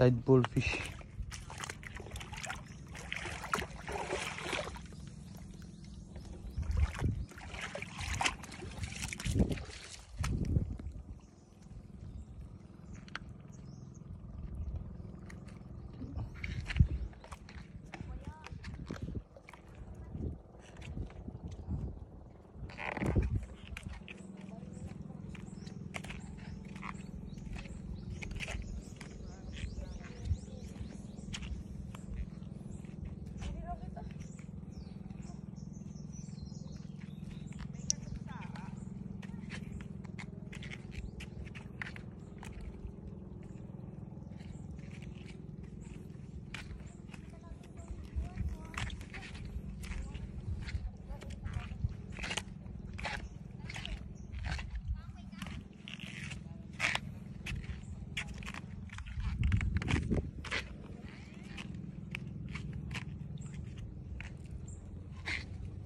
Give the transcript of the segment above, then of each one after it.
Tide pool fish.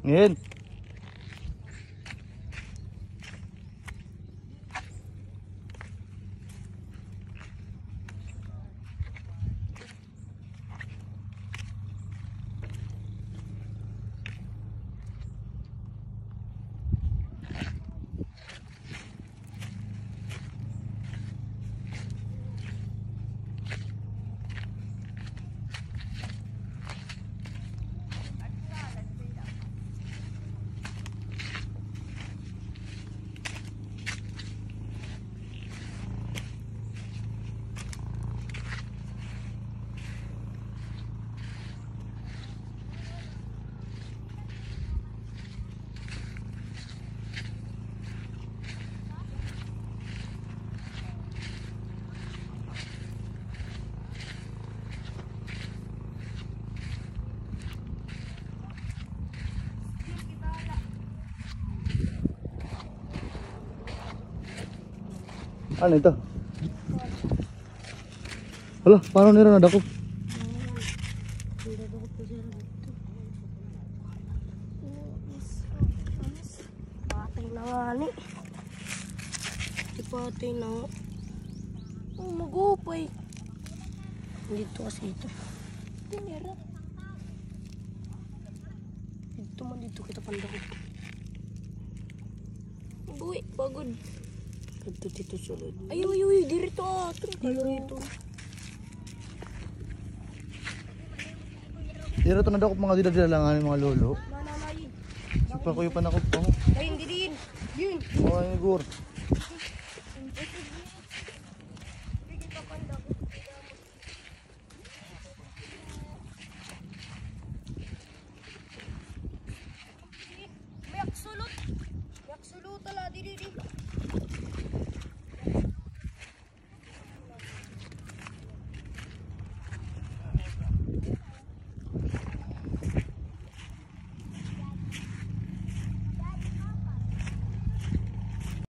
Ngayon. Ano ito? Hala, nadako? Patay na nga ni. Di patay na. Oh, mag-upay. Dito kasi ito. Tinira. Dito man dito kita pandakot. Buwi, pagod. Dito dito sulod. Ayaw, ayaw, ayaw. Dirito. Dirito. Dira to nadako mga didadalangan mga lolo. Super ko yung panakot pa mo. Ay, hindi din. Yun. Oh, ay gur.